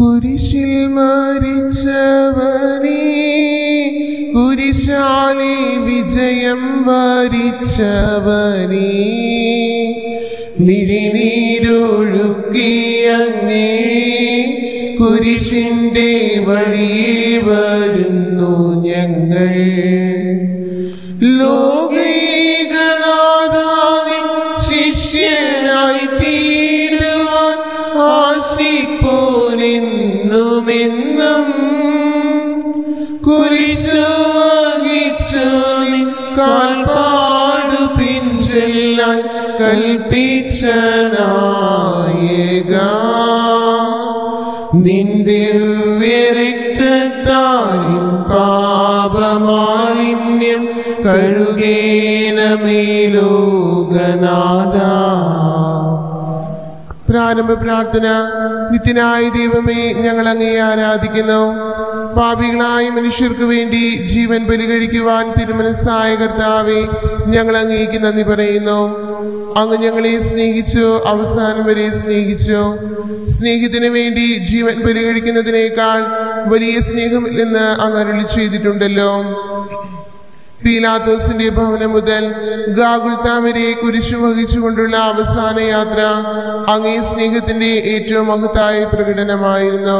കുരിശിൽ മരിച്ചവനീ കുരിശാലി വിജയം വരിച്ചവനീ. മിഴിനീരൊഴുക്കിയങ്ങേ കുരിശിന്റെ വഴി വരുന്നു ഞങ്ങൾ. ലോകൈകനാഥാവിൻ കൽപ്പിച്ച നായക നിന്റെ വ്യരക്തത്താലും പാപമാലിന്യം കഴുകേണമേ പ്രാരംഭ പ്രാർത്ഥന. നിത്യനായ ദൈവമേ ഞങ്ങൾ അങ്ങേ ആരാധിക്കുന്നു. പാപികളായ മനുഷ്യർക്ക് വേണ്ടി ജീവൻ ബലികഴിക്കുവാൻ തിരുമനസ്സായ കർത്താവെ ഞങ്ങൾ അങ്ങേക്ക് നന്ദി പറയുന്നു. അങ്ങ് ഞങ്ങളെ സ്നേഹിച്ചു അവസാനം വരെ സ്നേഹിച്ചു. സ്നേഹത്തിന് വേണ്ടി ജീവൻ ബലികഴിക്കുന്നതിനേക്കാൾ വലിയ സ്നേഹമില്ലെന്ന് അങ്ങ് അരുളി ചെയ്തിട്ടുണ്ടല്ലോ. പീലാത്തോസിന്റെ ഭവനം മുതൽ ഗാഗുൽ വരെ കുരിശു വഹിച്ചുകൊണ്ടുള്ള അവസാന യാത്ര അങ്ങേ സ്നേഹത്തിന്റെ ഏറ്റവും മഹത്തായ പ്രകടനമായിരുന്നു.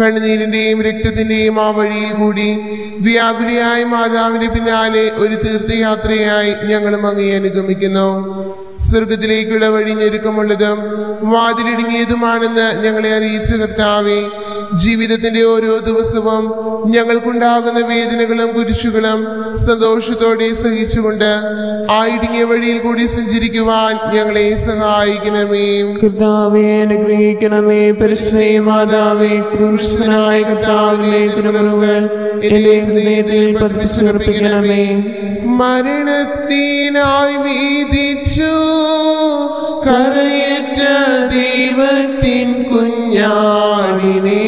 കണ്ണുനീരിന്റെയും രക്തത്തിന്റെയും ആ വഴിയിൽ കൂടി വ്യാകുലയായ മാതാവിന്റെ പിന്നാലെ ഒരു തീർത്ഥയാത്രയായി ഞങ്ങളും അങ്ങേ അനുഗമിക്കുന്നു. സ്വർഗത്തിലേക്കുള്ള വഴി ഞെരുക്കമുള്ളതും വാതിലിടുങ്ങിയതുമാണെന്ന് ഞങ്ങളെ അറിയിച്ച കർത്താവെ ജീവിതത്തിന്റെ ഓരോ ദിവസവും ഞങ്ങൾക്കുണ്ടാകുന്ന വേദനകളും കുരിശുകളും സന്തോഷത്തോടെ സഹിച്ചുകൊണ്ട് ആ ഇടുങ്ങിയ വഴിയിൽ കൂടി സഞ്ചരിക്കുവാൻ ഞങ്ങളെ സഹായിക്കണമേ. കർത്താവെ അനുഗ്രഹിക്കണമേ. പരിശുദ്ധേ മാതാവേ ക്രൂശനായ തിരുമുറുകൾ മരണത്തിനായി വീതിച്ചു കരയറ്റ ദൈവത്തിൻ കുഞ്ഞാടിനെ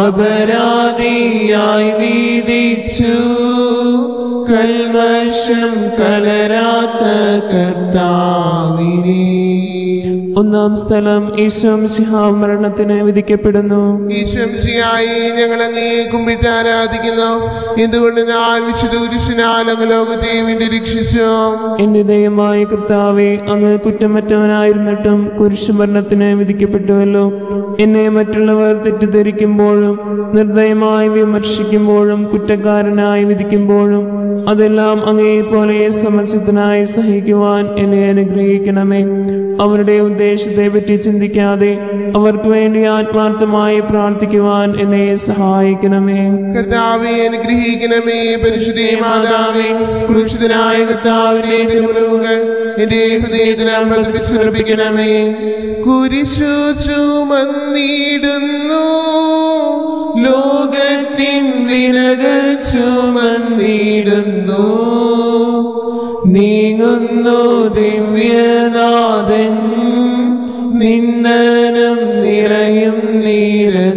അപരാധിയായി വീതിച്ചു. കൽവർഷം കലരാത്ത കർത്താവിനെ ഒന്നാം സ്ഥലം ഈശോ മരണത്തിന് വിധിക്കപ്പെടുന്നു. ഈശ്വംശിയായി ഞങ്ങൾ അങ്ങേ കുമ്പിട്ട് ആരാധിക്കുന്നു. എന്തുകൊണ്ട് ഞാൻ വിശുദ്ധ അങ്ങ് ലോകത്തെ വേണ്ടി രക്ഷിച്ചു? എന്റെ ദയമായ കർത്താവെ അങ്ങ് കുറ്റമറ്റവനായിരുന്നിട്ടും കുരിശുമരണത്തിന് വിധിക്കപ്പെട്ടുവല്ലോ. എന്നെ മറ്റുള്ളവർ തെറ്റിദ്ധരിക്കുമ്പോഴും നിർദ്ദയമായി വിമർശിക്കുമ്പോഴും കുറ്റക്കാരനായി വിധിക്കുമ്പോഴും അതെല്ലാം അങ്ങേപ്പോലെ സമചിത്തനായി സഹിക്കുവാൻ എന്നെ അനുഗ്രഹിക്കണമേ. അവരുടെ ഉദ്ദേശത്തെ പറ്റി ചിന്തിക്കാതെ അവർക്ക് വേണ്ടി ആത്മാർത്ഥമായി പ്രാർത്ഥിക്കുവാൻ എന്നെ സഹായിക്കണമേ. കർത്താവെ അനുഗ്രഹിക്കണമേ. പരിശുദ്ധേ മാതാവേ ക്രൂശിതനായ കർത്താവിന്റെ തിരുമുറവുകൾ എന്റെ ഹൃദയത്തിനാൽ പതിപ്പിച്ചുറപ്പിക്കണമേ. കുരിശു ചുമന്നിടുന്നു ലോകത്തിൻ വിലകൾ ചുമന്നിടുന്നു. നീങ്ങുന്നു ദിവ്യനാഥൻ. നിന്ദനം നിറയും നീരത്തിലൂടെ.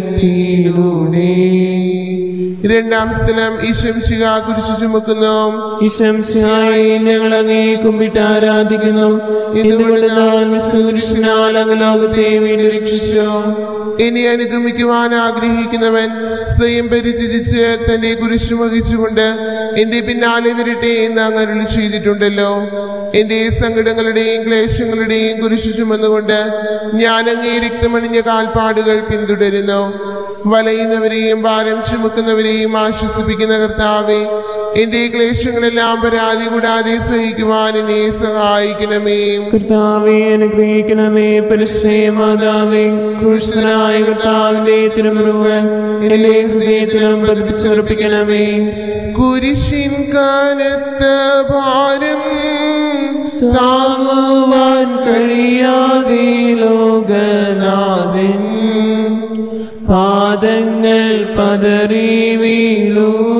രണ്ടാം സ്ഥലം ഈശംശിക കുരിശു ചുമക്കുന്നു. ഈശംശിഹായി ഞങ്ങൾ അങ്ങേ കുമ്പിട്ട് ആരാധിക്കുന്നു. എന്തുകൊണ്ട് ഞാൻ വിശുദ്ധകുരിശിനാൽ അങ്ങ് ലോകത്തെ രക്ഷിച്ചു. ഇനി അനുഗമിക്കുവാൻ ആഗ്രഹിക്കുന്നവൻ സ്വയം പരിചരിച്ച് തന്റെ കുരിശു വഹിച്ചുകൊണ്ട് എന്റെ പിന്നാലെ വരട്ടെ എന്ന് അങ്ങ് അരുളി ചെയ്തിട്ടുണ്ടല്ലോ. എന്റെ സങ്കടങ്ങളുടെയും ക്ലേശങ്ങളുടെയും കുരിശു ചുമന്നുകൊണ്ട് ഞാൻ അങ്ങേ രക്തമണിഞ്ഞ കാൽപ്പാടുകൾ പിന്തുടരുന്നു. വലയുന്നവരെയും ഭാരം ചുമക്കുന്നവരെയും ആശ്വസിപ്പിക്കുന്ന കർത്താവെ എന്റെ ക്ലേശങ്ങളെല്ലാം പരാതി കൂടാതെ സഹിക്കുവാൻ എന്നെ സഹായിക്കണമേ. കർത്താവെ അനുഗ്രഹിക്കണമേ. പരിശുദ്ധേ മാതാവേ ക്രൂശനായ കർത്താവിന്റെ ഹൃദയത്തിലും പതിപ്പിച്ചുറപ്പിക്കണമേ. കുരിശിൻ കാലത്ത ഭാരം താങ്ങുവാൻ കഴിയാതെ ലോകനാഥൻ. പാദങ്ങൾ പതറി വീണു.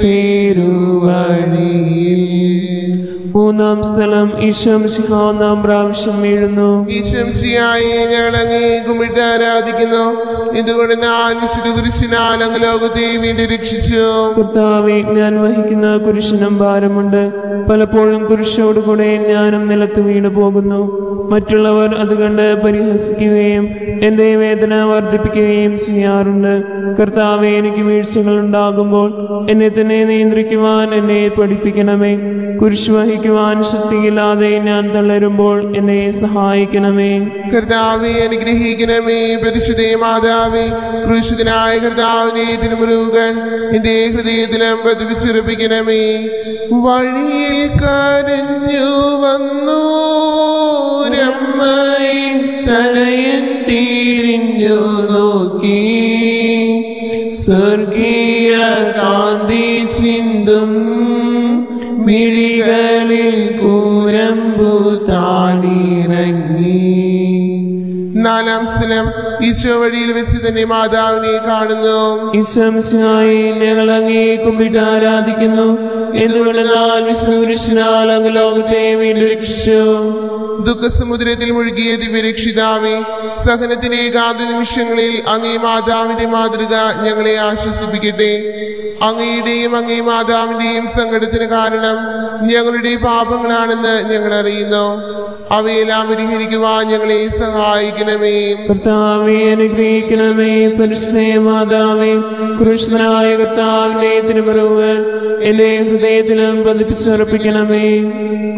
പേരുവഴിയിൽ മൂന്നാം സ്ഥലം ഈശം സിഹ ഒന്നാം പ്രാവശ്യം വീഴുന്നു ഈശംസിയായി ഞങ്ങൾ അങ്ങേ കുമിട്ട് ആരാധിക്കുന്നു. എന്തുകൊണ്ട് ഞാൻ വിശുദ്ധ കുരിശിനാൽ അങ്ങ് ലോകത്തെ വീണ്ടും രക്ഷിച്ചു. കർത്താവെ ഞാൻ വഹിക്കുന്ന കുരിശിനും ഭാരമുണ്ട്. പലപ്പോഴും കുരിശോടുകൂടെ ഞാനും നിലത്ത് വീണു പോകുന്നു. മറ്റുള്ളവർ അത് കണ്ട് പരിഹസിക്കുകയും എന്റെ വേദന വർദ്ധിപ്പിക്കുകയും ചെയ്യാറുണ്ട്. കർത്താവെ എനിക്ക് വീഴ്ചകൾ ഉണ്ടാകുമ്പോൾ എന്നെ തന്നെ നിയന്ത്രിക്കുവാൻ എന്നെ പഠിപ്പിക്കണമേ. കുരിശ് വഹിക്കുവാൻ ശക്തിയില്ലാതെ ഞാൻ തളരുമ്പോൾ എന്നെ സഹായിക്കണമേ. കർത്താവെ അനുഗ്രഹിക്കണമേ. പരിശുദ്ധ മാതാവേ ക്രൂശിതനായ കർത്താവിനെ തിരുമുരുകൻ എന്റെ ഹൃദയത്തിലും പതിവിച്ചുറപ്പിക്കണമേ വഴിയിൽ കരഞ്ഞു വന്നു രമ്മയെ തനയൻ തിരിഞ്ഞു നോക്കി നാലാം സ്ഥലം ഈശോ വഴിയിൽ വെച്ച് തന്നെ മാതാവിനെ കാണുന്നു. ഞങ്ങൾ അങ്ങേ കുമ്പിട്ട് ആരാധിക്കുന്നു. എന്തുകൊണ്ടെന്നാൽ വിഷ്ണുപുരുഷനാൽ അങ്ങ് ലോകത്തെ വീണ്ടും രക്ഷിച്ചു. ദുഃഖസമുദ്രത്തിൽ മുഴുകിയ ദിവ്യരക്ഷിതാവേ സഹനത്തിന്റെ ഏകാന്ത നിമിഷങ്ങളിൽ അങ്ങേ മാതാവിന്റെ മാതൃക ഞങ്ങളെ ആശ്വസിപ്പിക്കട്ടെ. അങ്ങയുടെയും അങ്ങേ മാതാവിന്റെയും സങ്കടത്തിന് കാരണം ഞങ്ങളുടെ പാപങ്ങളാണെന്ന് ഞങ്ങൾ അറിയുന്നു. അവയെല്ലാം പരിഹരിക്കുവാൻ ഞങ്ങളെ സഹായിക്കണമേ. കർത്താവെ അനുഗ്രഹിക്കണമേ. പരിശുദ്ധേ മാതാവേ കൃഷ്ണനായ കർത്താവിന്റെ തിരുമറുകൾ എന്റെ ഹൃദയത്തിലും പതിപ്പിച്ചുറപ്പിക്കണമേ.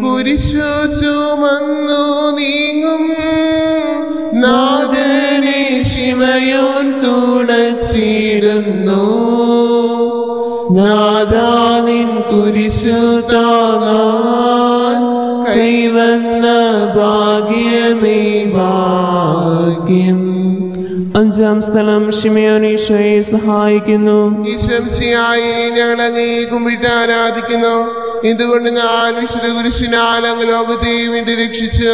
കുരിശു ചുമന്നു നീങ്ങും. നാദനെ ശിവയോൻ തുടച്ചിടുന്നു. നാദാനിൻ കുരിശു താങ്ങാൻ കൈവന്ന ഭാഗ്യമേ ഭാഗ്യം. അഞ്ചാം സ്ഥലം ഷിമയോനീശോയെ സഹായിക്കുന്നു. ഈശംസിയായി ഞങ്ങൾ അങ്ങേ കുമ്പിട്ട് ആരാധിക്കുന്നു. എന്തുകൊണ്ട് ഞാൻ വിശുദ്ധ കുരിശിനാൽ അങ്ങ് ലോകത്തെയും വേണ്ടി രക്ഷിച്ചു?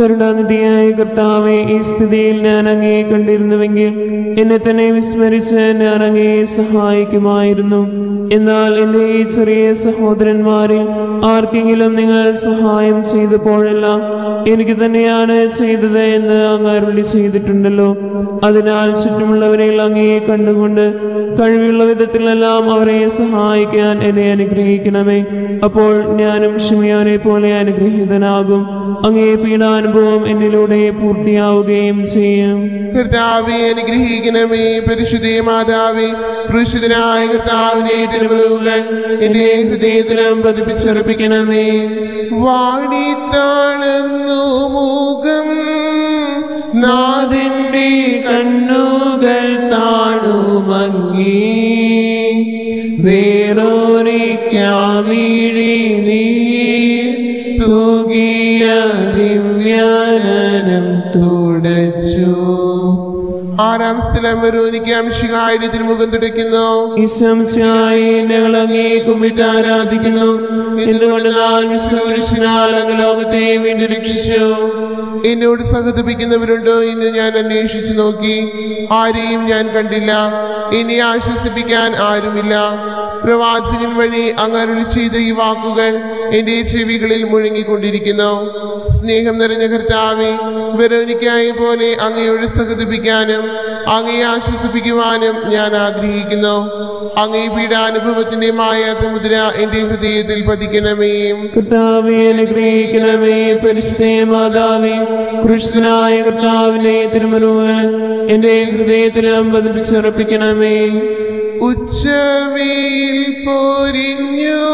കരുണാനിധിയായ കർത്താവെ ഈ സ്ഥിതിയിൽ ഞാൻ അങ്ങയെ കണ്ടിരുന്നുവെങ്കിൽ എന്നെ തന്നെ വിസ്മരിച്ച് ഞാൻ അങ്ങയെ സഹായിക്കുമായിരുന്നു. എന്നാൽ എന്റെ ഈ ചെറിയ സഹോദരന്മാരിൽ ആർക്കെങ്കിലും നിങ്ങൾ സഹായം ചെയ്തപ്പോഴെല്ലാം എനിക്ക് തന്നെയാണ് ചെയ്തത് എന്ന് അങ്ങ് അരുളി ചെയ്തിട്ടുണ്ടല്ലോ. അതിനാൽ ചുറ്റുമുള്ളവരെ അങ്ങയെ കണ്ടുകൊണ്ട് കഴിവുള്ള വിധത്തിലെല്ലാം അവരെ സഹായിക്കാൻ എന്നെ അനുഗ്രഹിക്കണമേ. അപ്പോൾ ഞാനും ഷിമിയോനെ പോലെ അനുഗ്രഹീതനാകും. അങ്ങേ പീഡാനുഭവം എന്നിലൂടെ പൂർത്തിയാവുകയും ചെയ്യും. അനുഗ്രഹിക്കണമേ. പരിശുദ്ധ മാതാവേ പുരുഷനായ കർത്താവിനെ തിരുമുറുകൾ എന്റെ ഹൃദയത്തിലും പതിപ്പിച്ചുറപ്പിക്കണമേ. വാടിത്താളർന്നു മുഖം നാദിന്റെ കണ്ണുകൾ താണുമങ്ങി. വേറോരിക്കാമിഴി നീ തൂകിയ ദിവ്യാനം തുടച്ചു ആറാം സ്ഥലം വെറോനിക്കാം ശിഹായുടെ തിരുമുഖം തുടയ്ക്കുന്നു. ഞങ്ങൾ അങ്ങേ കുമ്പിട്ട് ആരാധിക്കുന്നു. എന്തുകൊണ്ട് ഞാൻ അങ്ങ് ലോകത്തെ വീണ്ടും രക്ഷിച്ചു. എന്നോട് സഹതപിക്കുന്നവരുണ്ടോ എന്ന് ഞാൻ അന്വേഷിച്ചു നോക്കി. ആരെയും ഞാൻ കണ്ടില്ല. എന്നെ ആശ്വസിപ്പിക്കാൻ ആരുമില്ല. പ്രവാചകൻ വഴി അങ്ങ് അരുളി ചെയ്ത ഈ വാക്കുകൾ എന്റെ ചെവികളിൽ മുഴങ്ങിക്കൊണ്ടിരിക്കുന്നു. സ്നേഹം നിറഞ്ഞ കർത്താവെ വെറോനിക്കായ പോലെ അങ്ങയോട് സഹതിപ്പിക്കാനും അങ്ങയെ ആശ്വസിപ്പിക്കുവാനും ഞാൻ ആഗ്രഹിക്കുന്നു. അങ്ങേ പീഡാനുഭവത്തിന്റെ മായാത്ത മുദ്ര എന്റെ ഹൃദയത്തിൽ പതിക്കണമേ. കൃഷ്ണനായ എന്റെ ഹൃദയത്തിലും പതിപ്പിച്ചുറപ്പിക്കണമേ. ഉച്ചവയിൽ പൊരിഞ്ഞു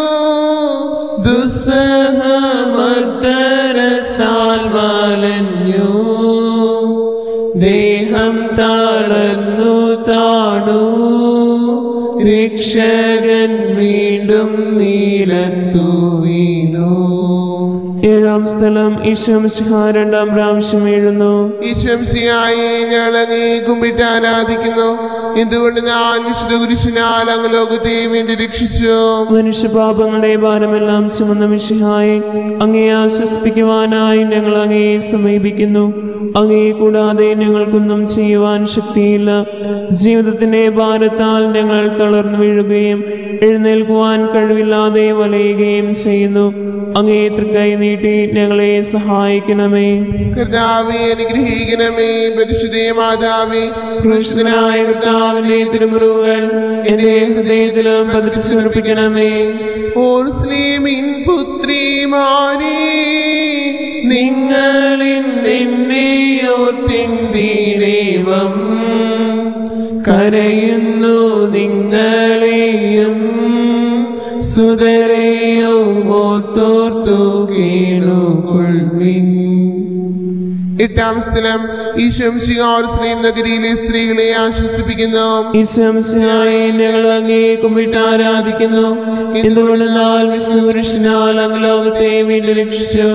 ദുസ്സഹമർദ്ദനത്താൽ വലഞ്ഞു. ദേഹം തളർന്നു താണു. രക്ഷകൻ വീണ്ടും നീലത്തു വീണു. ഏഴാം സ്ഥലം ഈശംസിഹ രണ്ടാം പ്രാവശ്യം എഴുന്നു ഈശംസിയായി ഞങ്ങൾ അങ്ങേ കുമ്പിട്ട് ആരാധിക്കുന്നു. എന്തുകൊണ്ട് ഞാൻ വിശുദ്ധ അങ്ങ് ലോകത്തെ വേണ്ടി രക്ഷിച്ചു? മനുഷ്യപാപങ്ങളുടെ ഭാരമെല്ലാം ചുമന്ന മിഷിഹായി അങ്ങേ ആശ്വസിപ്പിക്കുവാനായി ഞങ്ങൾ അങ്ങയെ സമീപിക്കുന്നു. അങ്ങേ കൂടാതെ ഞങ്ങൾക്കൊന്നും ചെയ്യുവാൻ ശക്തിയില്ല. ജീവിതത്തിന്റെ ഭാരത്താൽ ഞങ്ങൾ തളർന്നു വീഴുകയും എഴുന്നേൽക്കുവാൻ കഴിവില്ലാതെ വലയുകയും ചെയ്യുന്നു. അങ്ങേ തൃക്കൈ നീട്ടി ഞങ്ങളെ സഹായിക്കണമേ. കർത്താവെ അനുഗ്രഹിക്കണമേ. പരിശുദ്ധേ മാതാവേ കൃഷ്ണനായ കർത്താവിനെ തിരുമുറുകൾ എന്റെ പതിപ്പിച്ചുറപ്പിക്കണമേ ഓർ സ്ലീമിൻ പുത്രിമാരേ നിങ്ങളിൽ നിന്നെയോ ദൈവം. കരയുന്നു നിങ്ങളെയും സുതരെയോ ഓത്തോർത്തു എട്ടാം സ്ഥലം. ഈ ശംശിക ഓർ സ്ലീം നഗരിയിലെ സ്ത്രീകളെ ആശ്വസിപ്പിക്കുന്നു. ഈശംശയായി ഞങ്ങൾ അങ്ങേ കുമ്പിട്ട് ആരാധിക്കുന്നു. എന്തുകൊണ്ടെന്നാൽ വിഷ്ണുപുരുഷനാൽ അങ്ങ് ലോകത്തെ വീണ്ടും രക്ഷിച്ചു.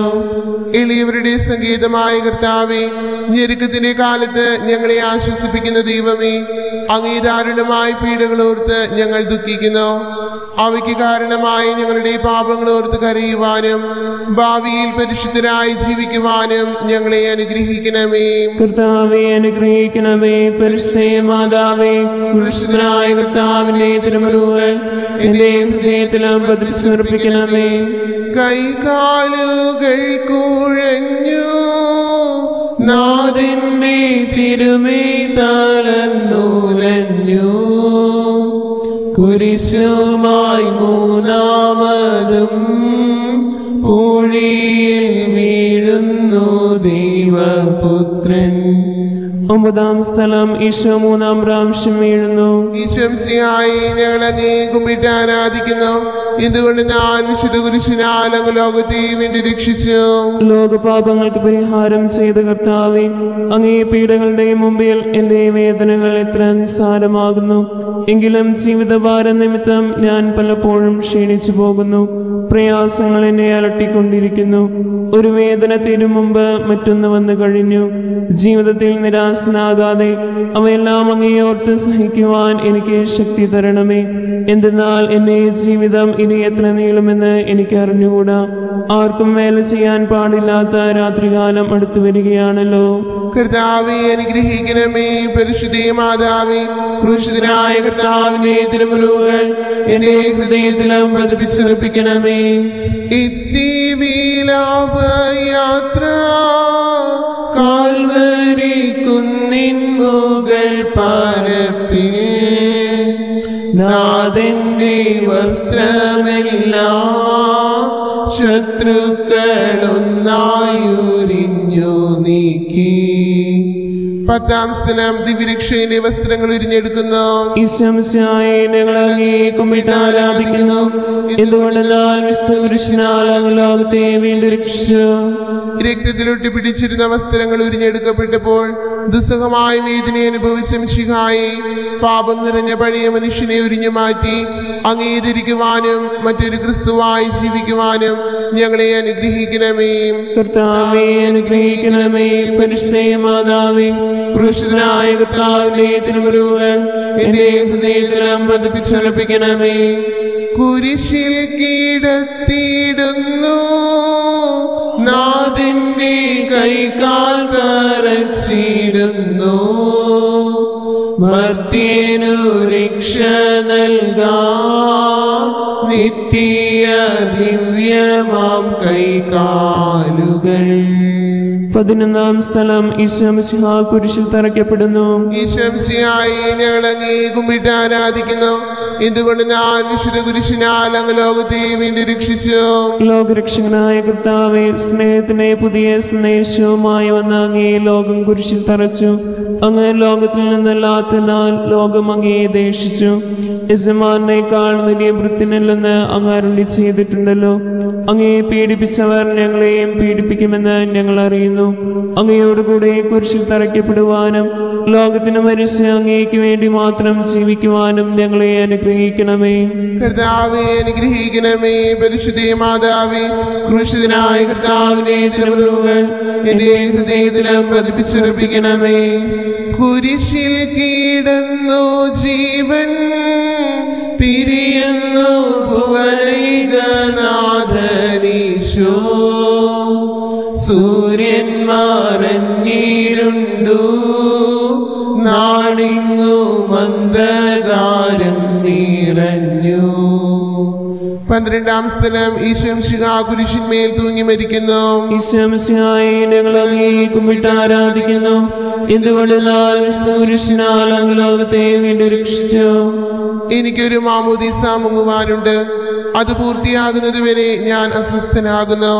എളിയവരുടെ സംഗീതമായ കർത്താവെ ഞെരുക്കത്തിന്റെ കാലത്ത് ഞങ്ങളെ ആശ്വസിപ്പിക്കുന്ന ദൈവമേ അങ്ങേ ദാരുണമായ പീഡകൾ ഓർത്ത് ഞങ്ങൾ ദുഃഖിക്കുന്നു. അവയ്ക്ക് കാരണമായി ഞങ്ങളുടെ പാപങ്ങൾ ഓർത്ത് കരയുവാനും ഭാവിയിൽ പരിശുദ്ധരായി ജീവിക്കുവാനും ഞങ്ങളെ അനുഗ്രഹിക്കണമേ. കർത്താവെ അനുഗ്രഹിക്കണമേ. പരിശുദ്ധേ മാതാവേ പുരുഷനായ കർത്താവിനെ തിരുമുറുകൾ എന്റെ ഹൃദയത്തിലും പതിപ്പിച്ചുറപ്പിക്കണമേ കൈകാലുകൾ കുഴഞ്ഞു നാദിന്റെ തിരുമേ തളർന്നുലഞ്ഞു കുരിശുമായി മൂന്നാമതും പൂഴിയിൽ വീഴുന്നു ദൈവപുത്രൻ. ഒമ്പതാം സ്ഥലം ഈശോ മൂന്നാം പ്രാവശ്യം വീഴുന്നു. ഈശംസിയായി ഞങ്ങളെ നീ കുമ്പിട്ട് ആരാധിക്കുന്നു. എന്തുകൊണ്ട് ഞാൻ വിശുദ്ധ കുരിശിനാൽ അങ്ങ് ലോകത്തെ വേണ്ടി രക്ഷിച്ചു. ലോകപാപങ്ങൾക്ക് പരിഹാരം ചെയ്ത കർത്താവെ അങ്ങേ പീഡകളുടെ മുമ്പിൽ എന്റെ വേദനകൾ എത്ര നിസ്സാരമാകുന്നു. എങ്കിലും ജീവിതഭാര നിമിത്തം ഞാൻ പലപ്പോഴും ക്ഷീണിച്ചു പോകുന്നു. പ്രയാസങ്ങൾ എന്നെ അലട്ടിക്കൊണ്ടിരിക്കുന്നു. ഒരു വേദന തീരും മുമ്പ് മറ്റൊന്ന് വന്നു കഴിഞ്ഞു. ജീവിതത്തിൽ നിരാശനാകാതെ അവയെല്ലാം അങ്ങേയോർത്ത് സഹിക്കുവാൻ എനിക്ക് ശക്തി തരണമേ. എന്തെന്നാൽ എന്റെ ജീവിതം ഇനി എത്ര നീളുമെന്ന് എനിക്ക് അറിഞ്ഞുകൂടാ ആർക്കും വേല ചെയ്യാൻ പാടില്ലാത്ത രാത്രികാലം അടുത്തു വരികയാണല്ലോ. കർത്താവെ എന്റെ ഹൃദയത്തിലും പതിപ്പിച്ചുറപ്പിക്കണമേ എത്തി വിലാപയാത്ര കാൽവരി കുന്നിൻ മുകൾ പരപ്പിൽ നാഥന്റെ വസ്ത്രമെല്ലാം ശത്രുക്കളൊന്നായുരിഞ്ഞു നീക്കി. പത്താം സ്ഥലം ദിവ്യരക്ഷയിലെ വസ്ത്രങ്ങൾ ഉരിഞ്ഞെടുക്കുന്നു. ആരാധിക്കുന്നു. എന്തുകൊണ്ടെന്നാൽ വിസ്തുപുരുഷനാൽ അങ്ങ് ലോകത്തെ വീണ്ടും രക്ഷിച്ചു. രക്തത്തിലൊട്ടി പിടിച്ചിരുന്ന വസ്ത്രങ്ങൾ ഉരിഞ്ഞെടുക്കപ്പെട്ടപ്പോൾ ദുസ്സഹമായ വേദന അനുഭവിച്ച മിശിഹായി പാപം നിറഞ്ഞ പഴയ മനുഷ്യനെ ഉരിഞ്ഞു മാറ്റി അംഗീകരിക്കുവാനും മറ്റൊരു ക്രിസ്തുവായി ജീവിക്കുവാനും ഞങ്ങളെ അനുഗ്രഹിക്കണമേ. കർത്താവെ അനുഗ്രഹിക്കണമേ. പരിശുദ്ധേ മാതാവേ പുരുഷനായ കർത്താവിന്റെ തിരുമുരുകൾ എന്റെ ഹൃദയത്തിനം പതിപ്പിച്ചുറപ്പിക്കണമേ കുരിശിൽ കീടത്തിയിടുന്നു. നാഥന്റെ കൈകാൽ തറച്ചിടുന്നു. മർത്തിയനു രക്ഷ നൽകാ നിത്യ ദിവ്യമാം കൈകാലുകൾ. പതിനൊന്നാം സ്ഥലം ഈശ്വമിശിഹ കുരിശിൽ തറയ്ക്കപ്പെടുന്നു. ഈശംസിയായി ഞങ്ങൾ അങ്ങേ കുമ്പിട്ട് ആരാധിക്കുന്നു. എന്തുകൊണ്ട് ഞാൻ വിശുദ്ധ കുരിശിനാൽ അങ്ങ് ലോകത്തെ വീണ്ടും രക്ഷിച്ചു? ലോകരക്ഷകനായ കർത്താവെ സ്നേഹത്തിനെ പുതിയ സന്ദേശവുമായി വന്ന അങ്ങേ ലോകം കുരിശിൽ തറച്ചു. അങ്ങ് ലോകത്തിൽ നിന്നല്ലാത്തതിനാൽ ലോകം അങ്ങേ ദേഷിച്ചു. യജമാനേക്കാൾ വലിയ വൃത്തിനല്ലെന്ന് അങ്ങ് അരുളി ചെയ്തിട്ടുണ്ടല്ലോ. അങ്ങേ പീഡിപ്പിച്ചവർ ഞങ്ങളെയും പീഡിപ്പിക്കുമെന്ന് ഞങ്ങൾ അറിയുന്നു. അങ്ങയോടുകൂടെ കുരിശിൽ തറയ്ക്കപ്പെടുവാനും ലോകത്തിന് മരിച്ച് അങ്ങേക്ക് വേണ്ടി മാത്രം ജീവിക്കുവാനും ഞങ്ങളെ അനുഗ്രഹിക്കണമേ. കർത്താവെ അനുഗ്രഹിക്കണമേ. പരിശുദ്ധ മാതാവി ക്രൂശിതനായ കർത്താവിനെ തിരുമുരുകൾ എന്റെ ഹൃദയത്തിലും പതിപ്പിച്ചുറപ്പിക്കണമേ. കുരിശിൽ കീടുന്നു ജീവൻ പിരിയുന്നു ഭുവനൈകനാഥനീശോ സൂര്യൻ മറഞ്ഞിരുണ്ടു നാണിങ്ങു മന്ദകാരം നിറഞ്ഞു. പന്ത്രണ്ടാം സ്ഥലം ഈശംശിക കുരിശിന്മേൽ തൂങ്ങി മരിക്കുന്നു. കുമ്പിട്ട് ആരാധിക്കുന്നു എന്തുകൊണ്ടെന്നാൽ പുരുഷനാൽ അങ്ങ് ലോകത്തെ വീണ്ടും രക്ഷിച്ചു. എനിക്കൊരു മാമോദീസ മുങ്ങുവാനുണ്ട്. അത് പൂർത്തിയാകുന്നതുവരെ ഞാൻ അസ്വസ്ഥനാകുന്നു.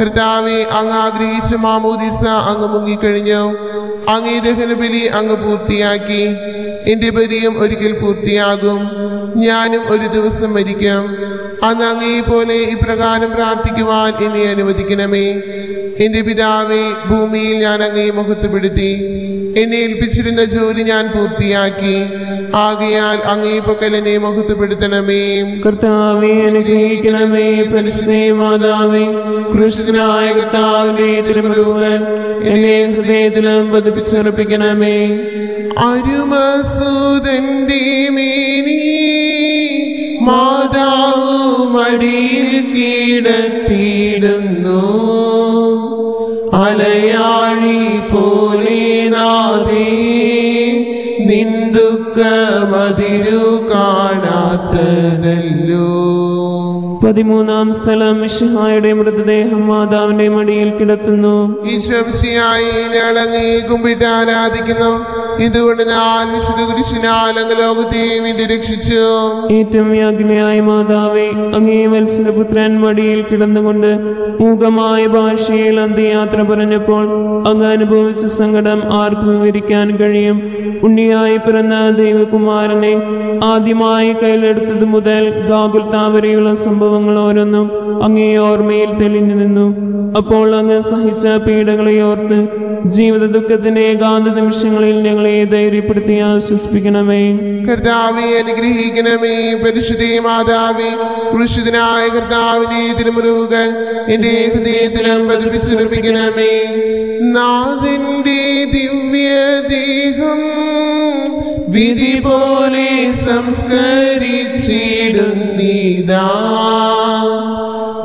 കർത്താവെ അങ്ങ് ആഗ്രഹിച്ച മാമോദിസ അങ്ങ് മുങ്ങിക്കഴിഞ്ഞു. അങ്ങേ ദഹനബലി അങ്ങ് പൂർത്തിയാക്കി. എന്റെ ബലിയും ഒരിക്കൽ പൂർത്തിയാകും. ഞാനും ഒരു ദിവസം മരിക്കും. അന്ന് അങ്ങേ പോലെ ഇപ്രകാരം പ്രാർത്ഥിക്കുവാൻ എന്നെ അനുവദിക്കണമേ. എന്റെ പിതാവെ ഭൂമിയിൽ ഞാൻ അങ്ങയെ മുഖത്തുപെടുത്തി എന്നെ ഏൽപ്പിച്ചിരുന്ന ജോലി ഞാൻ പൂർത്തിയാക്കി. ആകയാൽ അങ്ങേ പക്കൽ എന്നെ മുഖത്തുപെടുത്തണമേ കർത്താവെ അനുഗ്രഹിക്കണമേ പരിശുദ്ധേ മാതാവേ കൃഷ്ണനായ കർത്താവിന്റെ തിരുമുഖൻ എന്നെ ഹൃദയത്തിലും പതിപ്പിച്ചുറപ്പിക്കണമേ അരുമസൂതന്റെ മേനി മാതാവ് മടിയിൽ കീടത്തിയിടുന്നു. അലയാഴി പോലീനാദേ നിന്ദുക്ക മതിരു കാണാത്തതല്ലോ. പതിമൂന്നാം സ്ഥലം മിശിഹായുടെ മൃതദേഹം മാതാവിന്റെ മടിയിൽ കിടത്തുന്നു. ഈശ്വംസിയായി ഇളങ്ങി കുമ്പിട്ട് ആരാധിക്കുന്നു. ഇതുകൊണ്ട് ഞാൻ വിശുദ്ധ കുരിശിനാൽ അങ്ങ് ലോകത്തെ വേണ്ടി രക്ഷിച്ചു. ഏറ്റവും യാഗ്നയായ മാതാവേ അങ്ങേ വത്സലപുത്രൻ മടിയിൽ കിടന്നുകൊണ്ട് മൂകമായ ഭാഷയിൽ അന്ത്യയാത്ര പറഞ്ഞപ്പോൾ അങ്ങ് അനുഭവിച്ച സങ്കടം ആർക്കും വിവരിക്കാൻ കഴിയും. ഉണ്ണിയായി പിറന്ന ദൈവകുമാരനെ ആദ്യമായി കയ്യിലെടുത്തത് മുതൽ ഗാകുൽ താവരെയുള്ള സംഭവങ്ങൾ ഓരോന്നും അങ്ങേ ഓർമ്മയിൽ തെളിഞ്ഞു നിന്നു. അപ്പോൾ അങ്ങ് സഹിച്ച പീഡകളെ ഓർത്ത് ജീവിത ദുഃഖത്തിന്റെ ഏകാന്ത നിമിഷങ്ങളിൽ ഞങ്ങളെ ധൈര്യപ്പെടുത്തി ആശ്വസിപ്പിക്കണമേ. കർത്താവെ അനുഗ്രഹിക്കണമേ. പരിശുദ്ധേ മാതാവേ പുരുഷനായ കർത്താവിനെ തിരുമുറുകൾ എന്റെ ഹൃദയത്തിലും പതിപ്പിച്ചുറപ്പിക്കണമേ നാഥന്റെ ദിവ്യദേഹം വിധി പോലെ സംസ്കരിച്ചിടുന്നീതാ.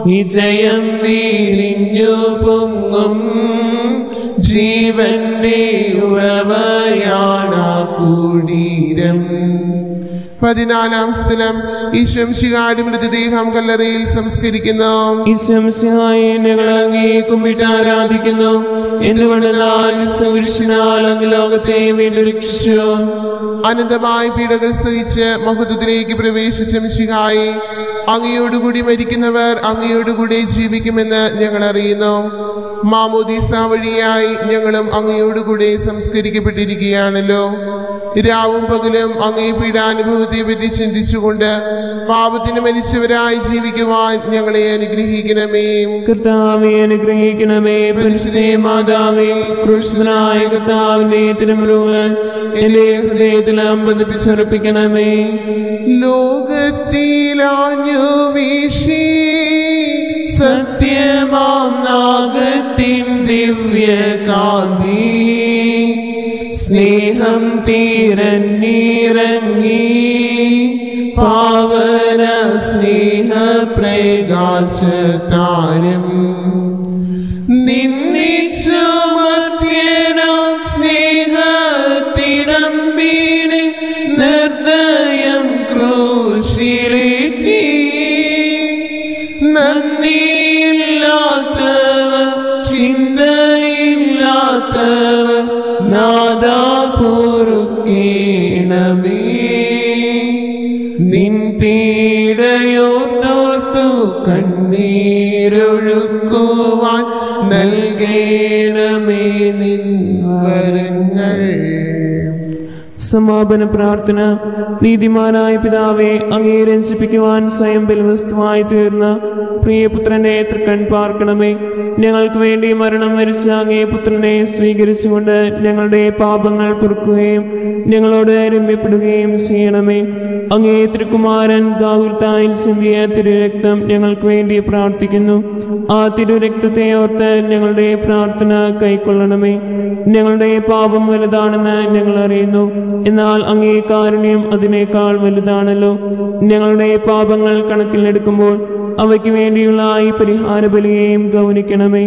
വിജയം വീരിഞ്ഞു പൊങ്ങും. ജീവന്റെ ഉറവയാണ് കുടീരം. പതിനാലാം സ്ഥലം ഈശ്വംശികാടി മൃതദേഹം കല്ലറയിൽ സംസ്കരിക്കുന്നു. ഈശ്വംസിഹായെ ഞങ്ങൾ അങ്ങേ കുമ്പിട്ട് ആരാധിക്കുന്നു. ലോകത്തെ വീണ്ടും അനന്തമായ പീഡകൾ സഹിച്ച് മഹത്വത്തിലേക്ക് പ്രവേശിച്ച മിശിഹായി അങ്ങയോടുകൂടി മരിക്കുന്നവർ അങ്ങയോടുകൂടി ജീവിക്കുമെന്ന് ഞങ്ങൾ അറിയുന്നു മാമോദീസ വഴിയായി ഞങ്ങളും അങ്ങയോടുകൂടി സംസ്കരിക്കപ്പെട്ടിരിക്കുകയാണല്ലോ. രാവും പകലും അങ്ങേ പീഡാനുഭവത്തെ പറ്റി ചിന്തിച്ചുകൊണ്ട് പാപത്തിന് മരിച്ചവരായി ജീവിക്കുവാൻ ഞങ്ങളെ അനുഗ്രഹിക്കണമേ. കർത്താവെ അനുഗ്രഹിക്കണമേ. പരിശുദ്ധേ മാതാവേ കൃഷ്ണനായ കർത്താവിന്റെ എന്റെ ഹൃദയത്തിൽ അമ്പതിപ്പിച്ചുറപ്പിക്കണമേ ലോകത്തിലാഞ്ഞു വീശി സത്യമാം നാഗത്തിൻ ദിവ്യ ദിവ്യകാന്തി. സ്നേഹം തീരന്നിറങ്ങി പാവന സ്നേഹ പ്രകാശതാരം നിന്നിച്ചു സ്നേഹത്തിടം വീണ് നിർദ്ദയം ക്രൂശിലേറ്റി. നന്ദിയില്ലാത്തവർ ചിന്തയില്ലാത്തവർ നാദാ പൊറുക്കീണമേ. നിൻ ganhou. സമാപന പ്രാർത്ഥന. നീതിമാനായ പിതാവെ അങ്ങേ രഞ്ജിപ്പിക്കുവാൻ സ്വയം ബലവസ്തുവായി തീർന്ന പ്രിയപുത്രനെ തൃക്കൺ പാർക്കണമേ. ഞങ്ങൾക്ക് വേണ്ടി മരണം വരിച്ച അങ്ങേ പുത്രനെ സ്വീകരിച്ചുകൊണ്ട് ഞങ്ങളുടെ പാപങ്ങൾ പൊറുക്കുകയും ഞങ്ങളോട് രമ്യപ്പെടുകയും ചെയ്യണമേ. അങ്ങേ തിരുക്കുമാരൻ ഗാവുൽത്തായിൽ ചിന്തിയ തിരുരക്തം ഞങ്ങൾക്ക് വേണ്ടി പ്രാർത്ഥിക്കുന്നു. ആ തിരുരക്തത്തെ ഓർത്ത് ഞങ്ങളുടെ പ്രാർത്ഥന കൈക്കൊള്ളണമേ. ഞങ്ങളുടെ പാപം വലുതാണെന്ന് ഞങ്ങൾ അറിയുന്നു. എന്നാൽ അങ്ങേ കാരുണ്യം അതിനേക്കാൾ വലുതാണല്ലോ. ഞങ്ങളുടെ പാപങ്ങൾ കണക്കിലെടുക്കുമ്പോൾ അവയ്ക്ക് വേണ്ടിയുള്ള ഈ പരിഹാര ബലിയെയും ഗൗനിക്കണമേ.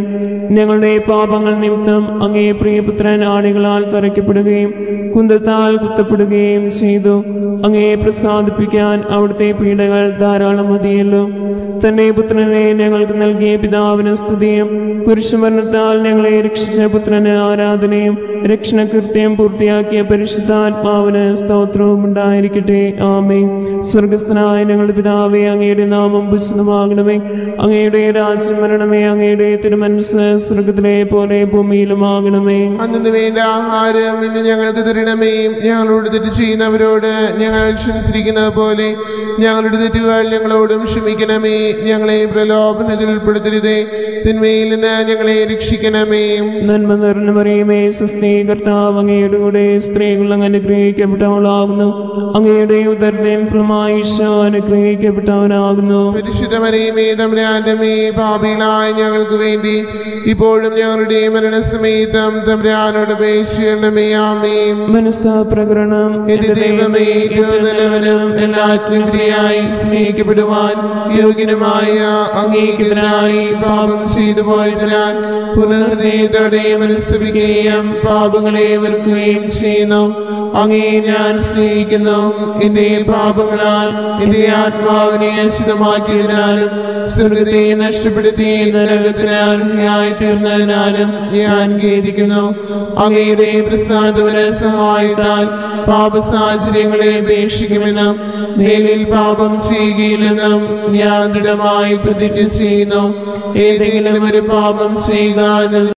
ഞങ്ങളുടെ പാപങ്ങൾ നിമിത്തം അങ്ങേ പ്രിയപുത്രൻ ആണികളാൽ തറയ്ക്കപ്പെടുകയും കുന്തത്താൽ കുത്തപ്പെടുകയും ചെയ്തു. അങ്ങയെ പ്രസാദിപ്പിക്കാൻ അവിടുത്തെ പീഡകൾ ധാരാളം മതിയല്ലോ. തന്റെ പുത്രനെ ഞങ്ങൾക്ക് നൽകിയ പിതാവിന് സ്തുതിയും കുരിശുമരണത്താൽ ഞങ്ങളെ രക്ഷിച്ച പുത്രന് ആരാധനയും രക്ഷണകൃത്യം പൂർത്തിയാക്കിയ പരിശുദ്ധാത്മാവിന് സ്തോത്രവും ഉണ്ടായിരിക്കട്ടെ ആമേ സ്വർഗസ്ഥനായ ഞങ്ങളുടെ പിതാവേ അങ്ങയുടെ നാമം വിശുദ്ധമാകണമേ. അങ്ങയുടെ രാജ്യം വരണമേ അങ്ങയുടെ തിരുമനസ് സ്വർഗത്തിലെ പോലെ ഭൂമിയിലുമാകണമേ അന്നു വേണ്ട ആഹാരം ഇന്ന് ഞങ്ങൾക്ക് തരണമേ. ഞങ്ങളോട് തെറ്റ് ചെയ്യുന്നവരോട് ഞങ്ങൾ ക്ഷമിച്ചിരിക്കുന്നത് പോലെ ഞങ്ങളുടെ തെറ്റുകൾ ഞങ്ങളോടും ക്ഷമിക്കണമേ. ഞങ്ങളെ പ്രലോഭനത്തിൽ ഉൾപ്പെടുത്തരുതേ തിന്മയിൽ നിന്ന് ഞങ്ങളെ രക്ഷിക്കണമേ. നന്മ നിറഞ്ഞ പറയുമേ സ്വസ്തി കർത്താവ് അങ്ങയുടെ കൂടെ സ്ത്രീകൾ അങ്ങ് അനുഗ്രഹിക്കപ്പെട്ടവളാകുന്നു. അങ്ങയുടെ ഉദർജയം ഫലമായിഷ അനുഗ്രഹിക്കപ്പെട്ടവനാകുന്നു. പാപികളായ ഞങ്ങൾക്ക് വേണ്ടി ഇപ്പോഴും ഞങ്ങളുടെ മരണസമേതം തമ്പുരാനോട് അപേക്ഷിക്കണമേ ആമേ മനസ്താപ്രകരണം എന്റെ ദൈവമേ സ്നേഹിക്കപ്പെടുവാൻ യോഗ്യനുമായ അങ്ങേക്കെതിരായി പാപം ചെയ്തു പോയതിനാൽ പുനർഹൃദയത്തോടെ മനസ്തപിക്കുകയും പാപങ്ങളെ വെറുക്കുകയും ചെയ്യുന്നു. അങ്ങേ ഞാൻ സ്നേഹിക്കുന്നു. എന്റെ പാപങ്ങളാൽ എന്റെ ആത്മാവിനെ അശുദ്ധമാക്കിയതിനാലും സ്വർഗത്തെ നഷ്ടപ്പെടുത്തി നരകത്തിന് അർഹയായി തീർന്നതിനാലും ഞാൻ ഖേദിക്കുന്നു. അങ്ങയുടെ പ്രസാദപര സഹായത്താൽ പാപ സാഹചര്യങ്ങളെ ഉപേക്ഷിക്കുമെന്നും മേലിൽ പാപം ചെയ്യുകയില്ലെന്നും ഞാൻ ദൃഢമായി പ്രതിജ്ഞ ചെയ്യുന്നു. ഏതെങ്കിലും ഒരു പാപം ചെയ്യുക